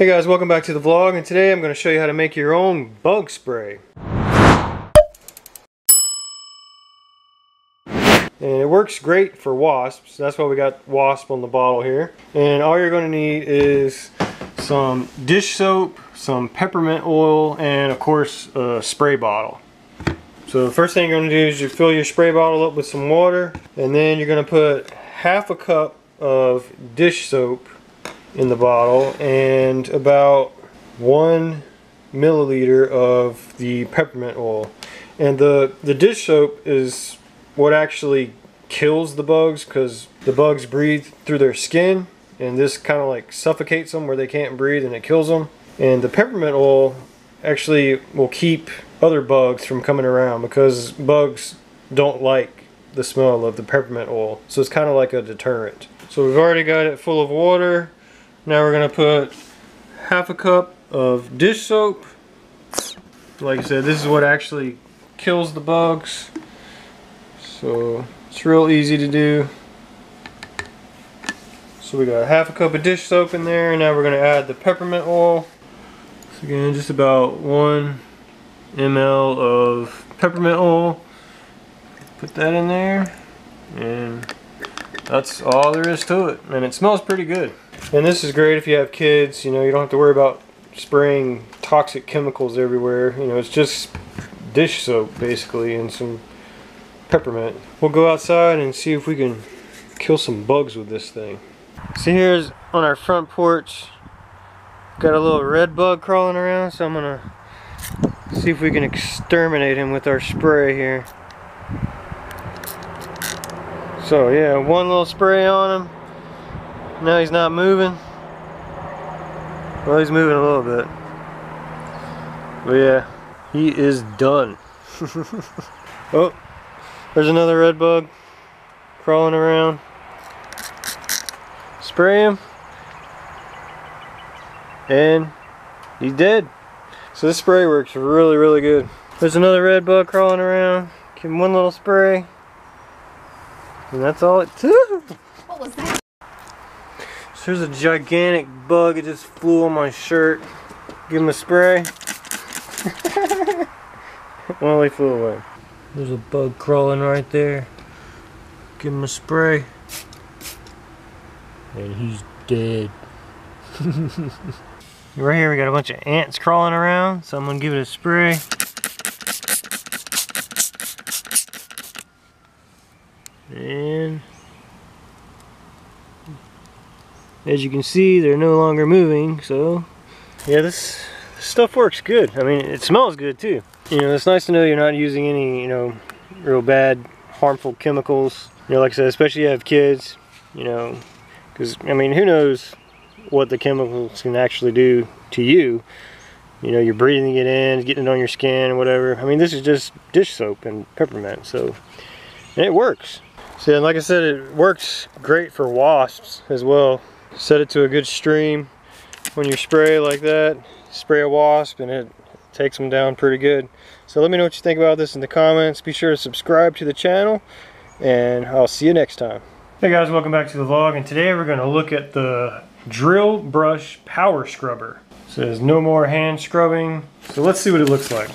Hey guys, welcome back to the vlog and today I'm going to show you how to make your own bug spray. And it works great for wasps. That's why we got wasp on the bottle here. And all you're going to need is some dish soap, some peppermint oil, and of course a spray bottle. So the first thing you're going to do is you fill your spray bottle up with some water and then you're going to put half a cup of dish soap in the bottle and about one milliliter of the peppermint oil. And the, the dish soap is what actually kills the bugs because the bugs breathe through their skin and this kind of like suffocates them where they can't breathe and it kills them. And the peppermint oil actually will keep other bugs from coming around because bugs don't like the smell of the peppermint oil. So it's kind of like a deterrent. So we've already got it full of water. Now we're going to put half a cup of dish soap. Like I said, this is what actually kills the bugs. So it's real easy to do. So we got half a cup of dish soap in there. Now we're going to add the peppermint oil. So again, just about one ml of peppermint oil. Put that in there. And that's all there is to it. And it smells pretty good. And this is great if you have kids, you know, you don't have to worry about spraying toxic chemicals everywhere. You know, it's just dish soap basically and some peppermint. We'll go outside and see if we can kill some bugs with this thing. See here's on our front porch, got a little red bug crawling around, so I'm gonna see if we can exterminate him with our spray here. So yeah, one little spray on him. Now he's not moving. Well, he's moving a little bit. But yeah, he is done. oh, there's another red bug crawling around. Spray him. And he's dead. So this spray works really, really good. There's another red bug crawling around. Give him one little spray. And that's all it took. What was that? There's a gigantic bug. It just flew on my shirt. Give him a spray. well, he flew away. There's a bug crawling right there. Give him a spray. And he's dead. right here we got a bunch of ants crawling around. So I'm going to give it a spray. And as you can see they're no longer moving so. Yeah this, stuff works good. I mean it smells good too. You know it's nice to know you're not using any you know real bad harmful chemicals. You know like I said especially if you have kids you know because I mean who knows what the chemicals can actually do to you. You know you're breathing it in getting it on your skin whatever. I mean this is just dish soap and peppermint so and it works. So like I said it works great for wasps as well set it to a good stream. When you spray like that spray a wasp and it takes them down pretty good. So let me know what you think about this in the comments. Be sure to subscribe to the channel and I'll see you next time. Hey guys welcome back to the vlog and today we're going to look at the drill brush power scrubber. It says no more hand scrubbing so let's see what it looks like